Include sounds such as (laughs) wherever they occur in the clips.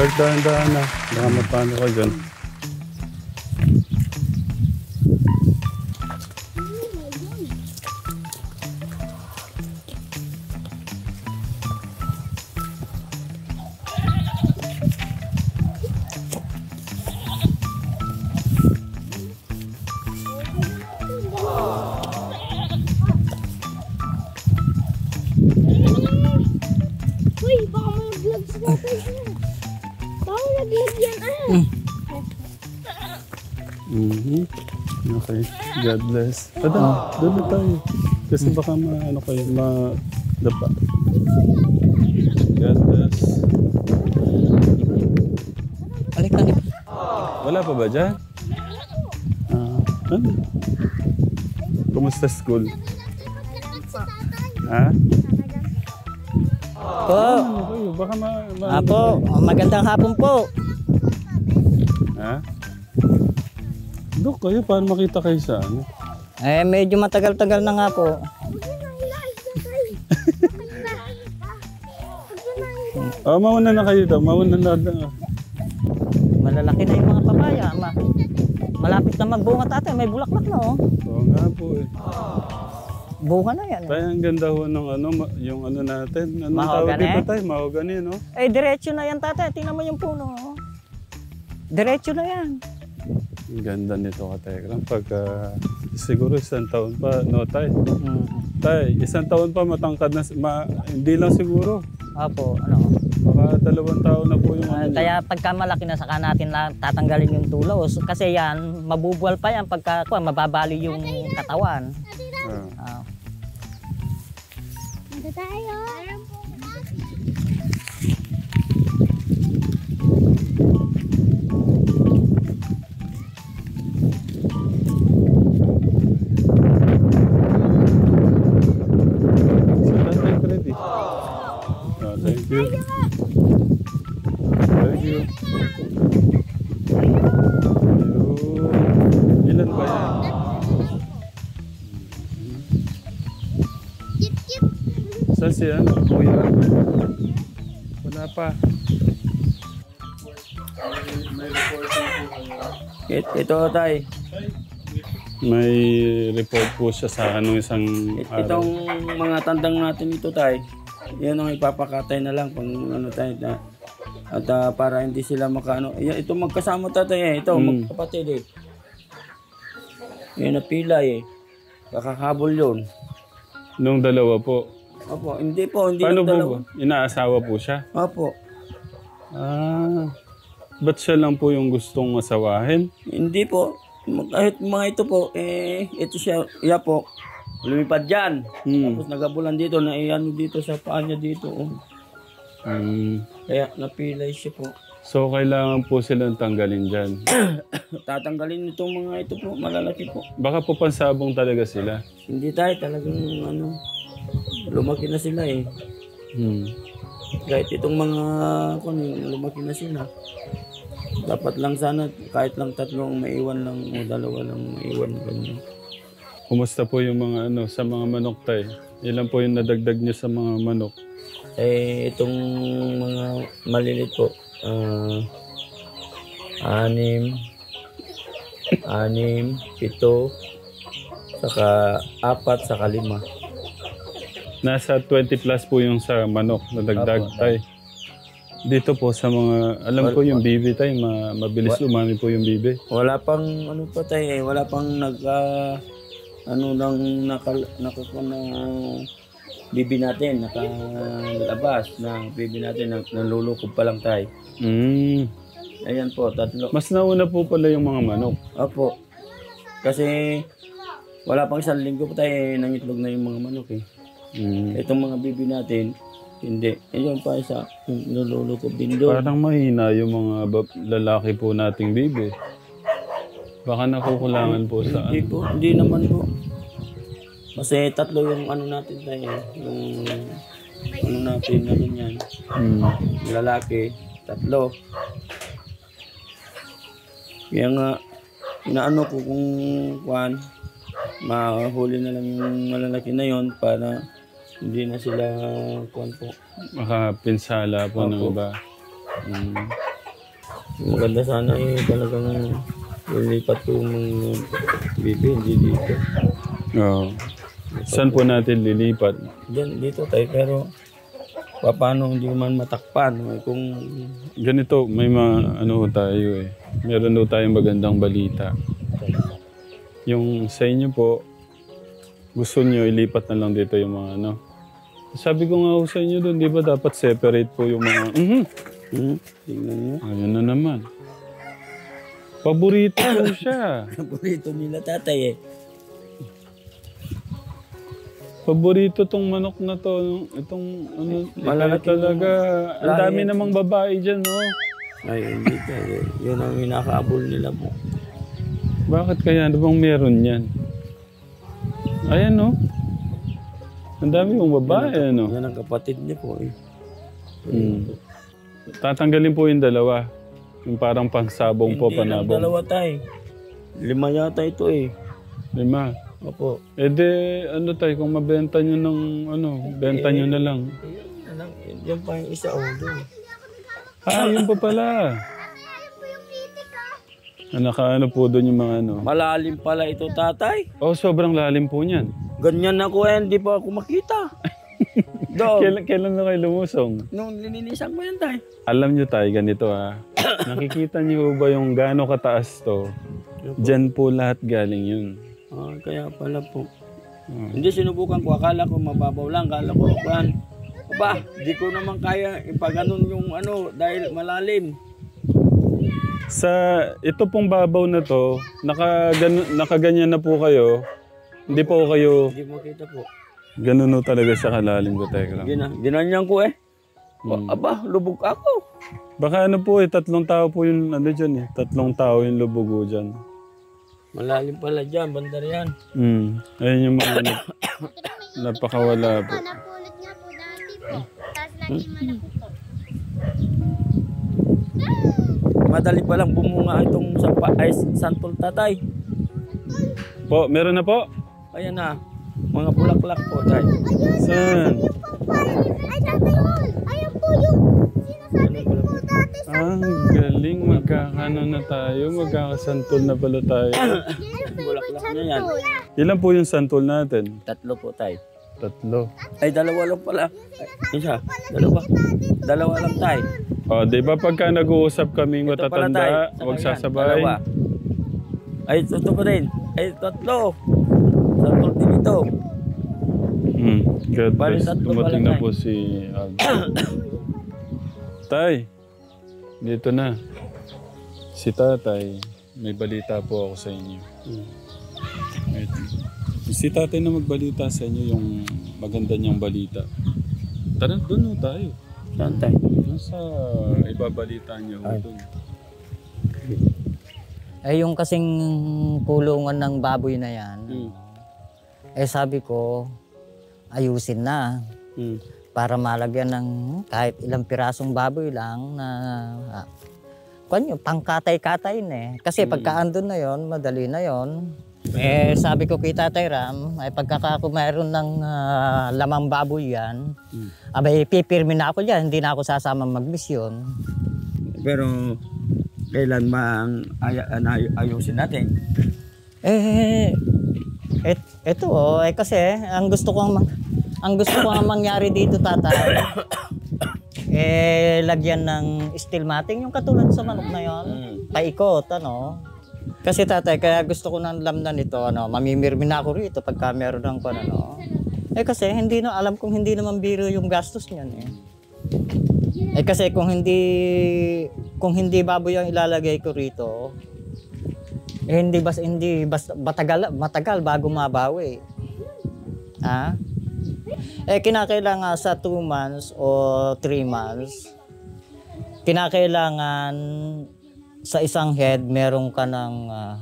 Lord, dahan-dahan na. Baka mapano ka dyan. Yan ah. Mhm. Okay. God bless. Pada, doon na tayo. Kasi baka ma, ano kayo, ma, dapa. God bless. Alik ka Wala pa ba dyan? Ah, ano? Kumusta school? Ha? Po. Ano kayo? Baka ma... ma Apo, magandang hapon po. Ha? Dok kayo, paano makita kayo sa ano? Eh, medyo matagal-tagal na nga po. (laughs) Ah, mauna na kayo daw. Mauna na. na- Malalaki na yung mga papaya. Ma malapit na magbunga tatay. May bulaklak na oh. Oo nga po eh. Bunga na yan. eh. Tayo ang ganda ho ng ano, yung ano natin. Anong tawag Mahogany? dito tayo? Mahogany, no? Eh, diretso na yan tatay. Tingnan mo yung puno. oh. Diretso na yan. Ang ganda nito ka Tekram. Pagka siguro isang taon pa, no tay? Hmm. Tay, isang taon pa matangkad na, ma, hindi lang siguro. Apo, ano. Baka dalawang taon na po yung Ah, ano. kaya pagka malaki na saka natin la, tatanggalin yung tulos. Kasi yan, mabubuwal pa yan pagka kuwan, mababali yung katawan. Ah. Ah. Ito tayo. Saan si ano? Kuya? Wala pa. It, ito tay, May report po siya sa ano isang it, araw. itong mga tandang natin ito tay, yan ang ipapakatay na lang pang ano tayo na at ah, para hindi sila makaano. Yan, ito magkasama tatay eh, ito Mm. magkapatid eh. Yan napila eh. Kakahabol yun. Nung dalawa po. Opo, hindi po, hindi Paano po dalawa. ba? Inaasawa po siya? Opo, Ah. Ba't siya lang po yung gustong masawahin? hindi po. Kahit mga ito po, eh, ito siya, iya po, lumipad dyan. Hmm. Tapos nagabulan dito, na ano dito sa paa niya dito. Oh. Hmm. Kaya napilay siya po. So, kailangan po silang tanggalin dyan. (coughs) Tatanggalin itong mga ito po, malalaki po. Baka po pansabong talaga sila. Hindi tayo talagang ano, lumaki na sila eh. Hmm. Kahit itong mga kung lumaki na sila. Dapat lang sana kahit lang tatlong maiwan lang o dalawa lang maiwan ganyan. Kumusta po yung mga ano sa mga manok tay? Ilan po yung nadagdag niyo sa mga manok? Eh itong mga malilit po, ah anim, anim, pito, saka apat, saka lima. Nasa 20 plus po yung sa manok na dagdag Apo. tay. Dito po sa mga, alam ko yung bibi tay, ma, mabilis umami po yung bibi. Wala pang ano pa tayo eh, wala pang nag ah, ano nang nakal nakakuha na bibi natin, nakalabas na bibi natin, na, nalulukob pa lang tayo. Mm. Ayan po, tatlo. Mas nauna po pala yung mga manok. Opo. Kasi wala pang isang linggo pa tayo eh, nangitlog na yung mga manok eh. Mm. Itong mga bibi natin, hindi. Ayun pa isa, yung nalulukob din doon. Parang mahina yung mga bab- lalaki po nating bibi. Baka nakukulangan po sa Hindi ano. po, hindi naman po. Kasi tatlo yung ano natin tayo, eh, yung ano natin na ganyan, Mm. lalaki, tatlo. Kaya nga, inaano ko kung kuan, mahuli na lang yung malalaki na yon para hindi na sila kuan po. Makapinsala po ng Opo. iba. Mm. Maganda sana eh, talagang ilipat ko yung bibi, hindi dito. Oo. Saan po natin lilipat? Diyan, dito tayo, pero pa- paano hindi man matakpan? Kung Ganito, may mga ano tayo eh. Meron ho tayong magandang balita. Yung sa inyo po, gusto nyo ilipat na lang dito yung mga ano. Sabi ko nga ho sa inyo doon, di ba dapat separate po yung mga... Mhm. hmm, tingnan nyo. Ayun na naman. Paborito ko (coughs) siya. Paborito nila tatay eh. Paborito tong manok na to. Itong ano, Malalaki talaga. Ang lahi dami yan. namang babae dyan, no? Ay, hindi tayo. Yun ang minakaabol nila po. Bakit kaya? Ano bang meron yan? Ayan, no? Ang dami mong babae, ano? Yan ang kapatid niya po eh. Hmm. Tatanggalin po yung dalawa. Yung parang pangsabong po, Hindi lang panabong. dalawa tayo. Lima yata ito eh. Lima. Opo. E de, ano tayo, kung mabenta nyo ng, ano, benta nyo na lang. Yan, lang, yan pa yung isa oh. Doon. Ah, yun pa pala. Ah, Nakaano po doon yung mga ano. Malalim pala ito tatay. Oh, sobrang lalim po niyan. Ganyan ako eh, hindi pa ako makita. (laughs) Doon. Kailan, kailan na kayo lumusong? Nung lininisan ko yan tay. Alam nyo tayo, ganito ah. (coughs) Nakikita nyo ba yung gaano kataas to? Diyan po lahat galing yun. Ah, kaya pala po. Oh. Hindi sinubukan ko. Akala ko mababaw lang. Akala ko, pan. Aba, di ko naman kaya ipaganon yung ano dahil malalim. Sa ito pong babaw na to, naka, nakaganyan na po kayo. Hindi po kayo Hindi makita po. ganun no talaga siya kalalim ko, Tekram. Gina, ginanyan ko eh. Hmm. Aba, lubog ako. Baka ano po eh, tatlong tao po yung ano dyan eh. Tatlong tao yung lubugo dyan. Malalim pala dyan, bandar yan. Hmm. Ayun yung mga ano, (coughs) napakawala po. Napulot niya po dati po. Tapos naging malaki po. Madali pa lang bumunga itong sa ay, santol tatay. Po, meron na po? Ayan na. Mga bulaklak po tay. Saan? Ayan po yung sinasabi ko po dati sa... Ang galing, magkakano na tayo, magkakasantol na pala tayo. Bulaklak na yan. Ilan po yung santol natin? Tatlo po tay. Tatlo. Ay, dalawa lang pala. Ay, isa, dalawa. Dalawa lang tay. O, di ba pagka nag-uusap kaming Ito matatanda, huwag sasabay. dalawa. Ay, ito pa rin. Ay, tatlo. Santol din ito. Hmm. God Bali, bless. tatlo Dumating pala, na po si tay, dito na. Si tatay, may balita po ako sa inyo. Wait. Si tatay na magbalita sa inyo yung maganda niyang balita. Tara, doon na tayo. Saan tay? Doon sa ibabalita niyo Ay. doon. Eh yung kasing kulungan ng baboy na yan, Hmm. Eh sabi ko, ayusin na Hmm. para malagyan ng kahit ilang pirasong baboy lang na ah, kwan yun, pangkatay-katay na eh. Kasi pagka andun na yon madali na yon Eh, sabi ko kay Tatay Ram, ay pagka ako mayroon ng ah, lamang baboy yan, abay pipirmi na ako dyan, hindi na ako sasama magmisyon. Pero, kailan ba ang ay- ay- ayusin natin? Eh, et, eto oh, eh kasi ang gusto ko ang, ang gusto ko ang mangyari dito tatay, eh lagyan ng steel matting yung katulad sa manok na yon, paikot ano. Kasi tatay, kaya gusto ko ng lamnan nito, ano, mamimirmi na ako rito pagka meron ng pan, ano. Eh kasi hindi na alam kong hindi naman biro yung gastos niyan eh. Eh kasi kung hindi kung hindi baboy ang ilalagay ko rito, eh, hindi bas hindi bas matagal matagal bago mabawi. Ha? Eh kinakailangan sa 2 months o 3 months kinakailangan sa isang head meron ka ng ah,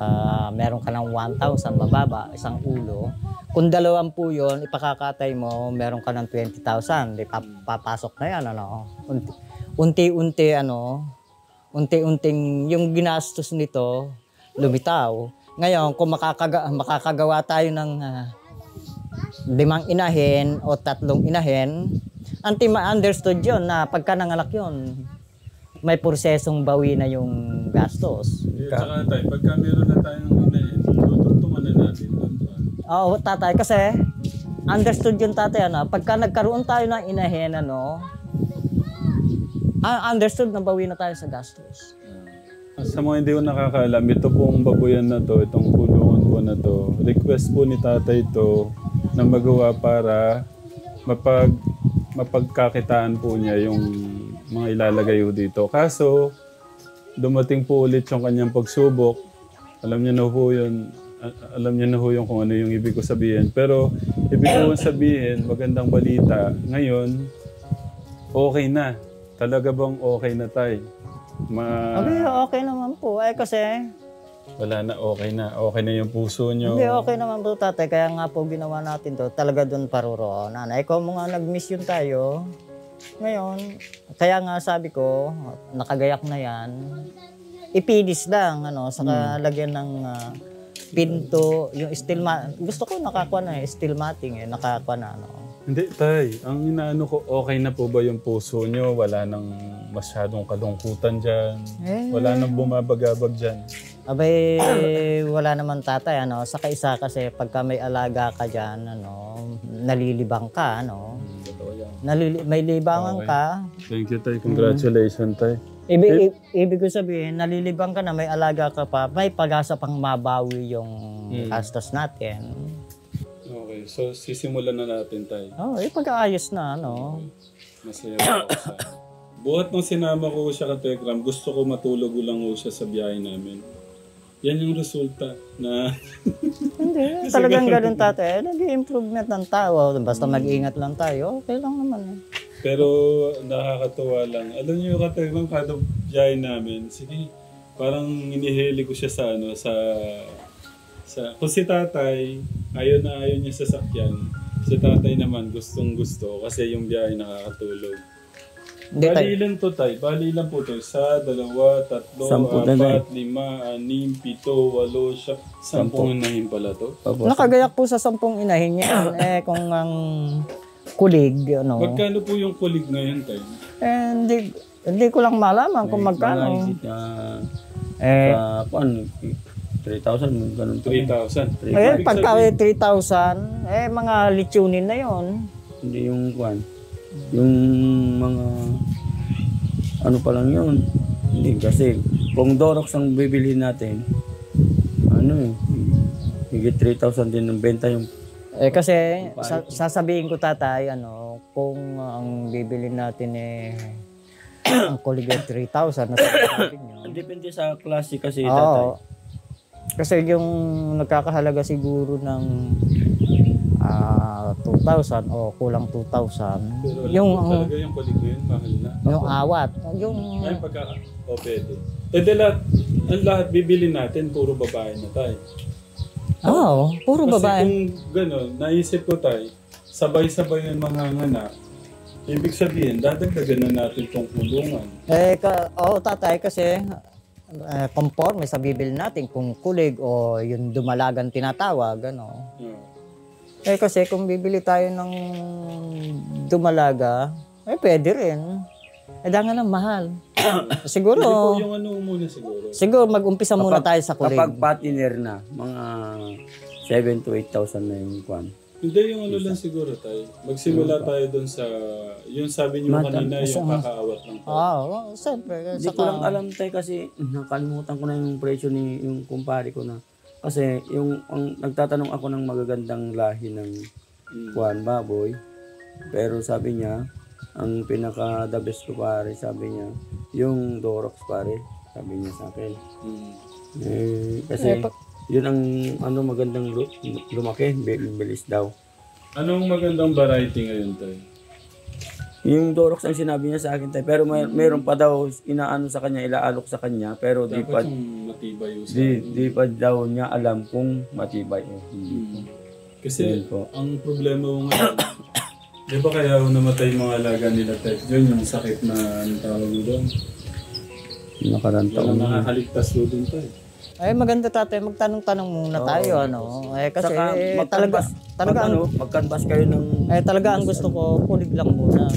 ah, meron ka ng 1,000 mababa, isang ulo. Kung dalawang po yun, ipakakatay mo, meron ka ng 20,000. Di pa- papasok na yan, ano. Unti- Unti-unti, ano, unti-unting yung ginastos nito, lumitaw. Ngayon, kung makakaga, makakagawa tayo ng ah, limang inahin o tatlong inahin, anti ma-understood yun na pagka nanganak yun, may prosesong bawi na yung gastos. Eh, tsaka tayo, pagka meron na tayong inahin, tutugtungan na natin doon. Oo, tatay, kasi understood yung tatay, ano, pagka nagkaroon tayo ng inahin, ano, ah, understood na bawi na tayo sa gastos. Sa mga hindi ko nakakaalam, ito pong babuyan na to, itong kulungan po na to, request po ni tatay to na magawa para mapag mapagkakitaan po niya yung mga ilalagay ho dito. Kaso, dumating po ulit yung kanyang pagsubok. Alam niya na ho yun. Alam niya na ho yung kung ano yung ibig ko sabihin. Pero, ibig ko sabihin, magandang balita. Ngayon, okay na. Talaga bang okay na tayo? Ma Okay, okay naman po. Eh, kasi, wala na, okay na. Okay na yung puso nyo. hindi, okay naman po, tatay. Kaya nga po ginawa natin to, talaga doon paruroonan. Eh, kung mga nag-miss yun tayo, ngayon, kaya nga sabi ko, nakagayak na yan, ipinis lang, ano, saka lagyan ng ah, pinto, yung steel mat. Gusto ko nakakuha na eh, steel matting eh, nakakuha na, ano. Hindi, tay. Ang inaano ko, okay na po ba yung puso nyo? Wala nang masyadong kalungkutan dyan. Eh. Wala nang bumabagabag dyan. Abay, wala naman tatay, ano, saka isa kasi pagka may alaga ka dyan, ano, nalilibang ka, ano. Nalili- may libangan Okay. ka. Thank you, tay. Congratulations, tay. Ibig, i- ibig ko sabihin, nalilibang ka na, may alaga ka pa, may pag-asa pang mabawi yung Mm. gastos natin. Okay, so sisimulan na natin, tay. Oh, eh, pag-aayos na, ano. Masaya ako sa... Buhat nung sinama ko siya ka Tekram, gusto ko matulog lang ho siya sa biyahe namin. Yan yung resulta na (laughs) Hindi, (laughs) talagang ganun tatay. Nag-improvement ng tao. Basta mag-ingat lang tayo, okay lang naman. eh. Pero nakakatuwa lang. Alam niyo yung kategram kada biyahe namin, sige, parang inihili ko siya sa ano, sa... sa kung si tatay, ayaw na ayaw niya sa sakyan. Si tatay naman gustong gusto kasi yung biyahe nakakatulog. Hindi tayo. Bali ilan to tay? Bali ilan po to? Isa, dalawa, tatlo, Sampu na apat, lima, anim, pito, walo, siya. Sampung unahin pala to. Opo. Nakagayak po sa sampung inahin niya. (coughs) eh, kung ang kulig, ano. Magkano po yung kulig ngayon tay? Eh, hindi, hindi ko lang malaman kung magkano. Na, Eh, ah, kuan, 3,000, ganun po. 3,000. eh pagka 3,000, eh, mga litsunin na yon. Hindi yung kuan. Yung mga ano pa lang yun. Hindi kasi kung Dorox ang bibili natin, ano eh, higit 3,000 din ang benta yung Eh, kasi sa- sasabihin ko tatay, ano, kung ang bibili natin eh, (clears throat) ang ay 3,000 na sabi niyo. Depende sa klase kasi tatay. Kasi yung nagkakahalaga siguro ng ah 2,000 o kulang 2,000. Pero Yung, mo talaga yung kulig ngayon, mahal na. yung awat. Yung, Ay, pagka... O, pwede. Eh, di lahat, ang lahat bibili natin, puro babae na tayo. oo, puro Kasi babae. kung gano'n, naisip ko tayo, sabay-sabay yung mga nganak, ibig sabihin, dadagdagan na natin tong kulungan. Eh, ka, oo, tatay, kasi eh, conforme sa bibili natin kung kulig o yung dumalagan tinatawag, ano. Yeah. Eh, kasi kung bibili tayo ng dumalaga, eh, pwede rin. Eh, dangan ng mahal. (coughs) Hindi po siguro, yung ano muna siguro. siguro mag-umpisa muna tayo sa kulig. Kapag patiner na, mga 7 to 8,000 na yung kuan. Hindi yung ano lang siguro tayo. Magsimula tayo dun sa, yung sabi niyo Mata- kanina, yung kakaawat lang tayo. Oo, oh, siyempre. Hindi ko lang alam tayo kasi nakalimutan ko na yung presyo ni yung kumpare ko na. Kasi yung ang, nagtatanong ako ng magagandang lahi ng Mm. kuan baboy. Pero sabi niya, ang pinaka the best ko pare, sabi niya, yung Dorox pare, sabi niya sa akin. Mm. Eh, kasi Eh, pa- yun ang ano magandang lu- lumaki, bi- bilis daw. Anong magandang variety ngayon tayo? Yung Dorox ang sinabi niya sa akin tayo, pero may, meron pa daw inaano sa kanya, ilaalok sa kanya, pero di pa matibay yung sa di, di pa daw niya alam kung matibay o hindi. Mm. Kasi Yun po. ang problema mo ngayon, di ba kaya namatay mga alaga nila Ted? Yun yung sakit na anong tawag mo doon. Nakarang taon Walang na. nakakaligtas doon doon Eh, maganda tatay, magtanong-tanong muna tayo, ano. Eh, kasi Saka eh, talaga, magkanbas, talaga, mag, ang, ano, magkanbas kayo ng eh, talaga ang gusto ko, kulig lang muna.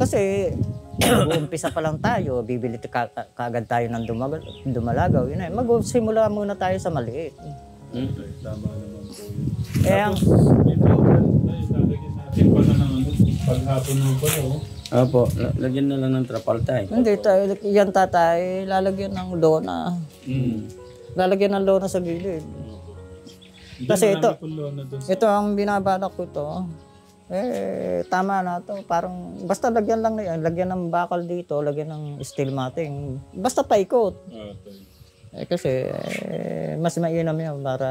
Kasi, mag-uumpisa pa lang tayo, bibili ka, ka- kaagad tayo ng dumagal, dumalagaw. Yun ay, mag-simula muna tayo sa maliit. Hmm? Tama naman po yun. Eh, ang, Ito, ay, lalagyan natin pala ng ano, paghapon mo pala, oh. Opo, la- lagyan na lang ng trapal tayo. hindi tayo, yan tatay, lalagyan ng lona. Mm. Lalagyan ng lona sa gilid. Kasi ito- Ito ang binabalak ko to. Eh, tama na to. Parang, basta lagyan lang na yan. Lagyan ng bakal dito, lagyan ng steel matting. Basta paikot. Ah, tayo. Eh, kasi, eh, mas mainam yan para...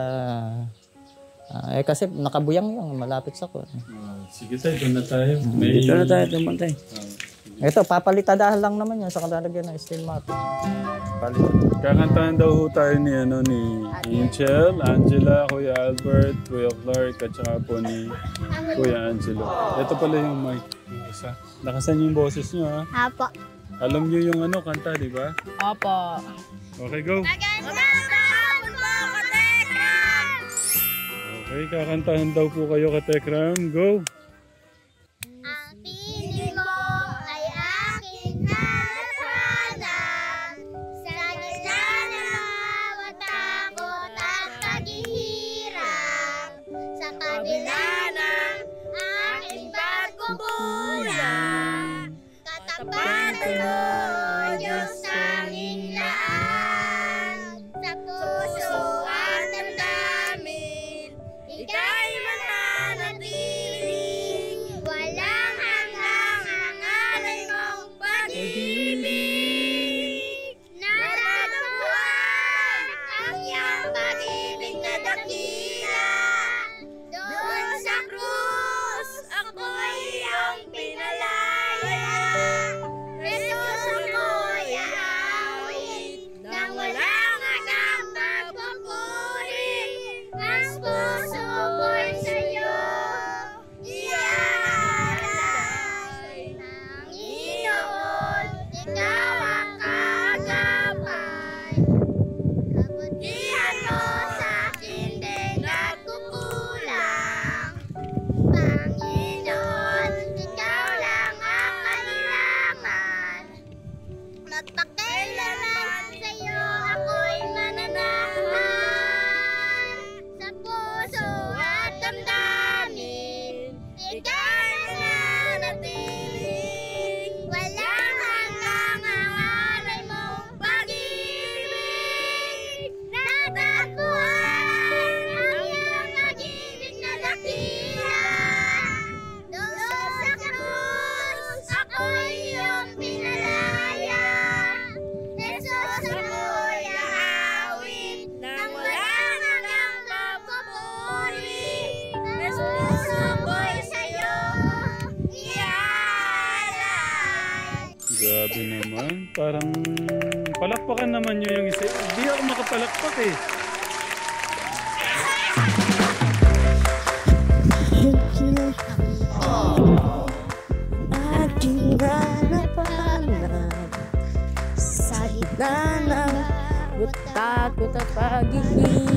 ah, eh, kasi nakabuyang yung malapit sa ko. Ah, sige tayo, doon na tayo. May, Dito na tayo tumantay. Ah, Ito, papalitadahan lang naman yan sa kalalagyan ng steel matting. Kakantahan daw ho tayo ni, ano, ni Angel, Angela, Kuya Albert, Kuya Clark, at saka po ni Kuya Angelo. Ito pala yung mic. Yung isa. Lakasan yung boses nyo, ha? Apo. Alam nyo yung ano, kanta, di ba? Opo. Okay, go. Okay, kakantahan daw po kayo ka Tekram. Go! Pag-ibig na dakila Parang palakpakan naman nyo yung isa. Hindi ako makapalakpak eh. Aking takot at paghihirap Sa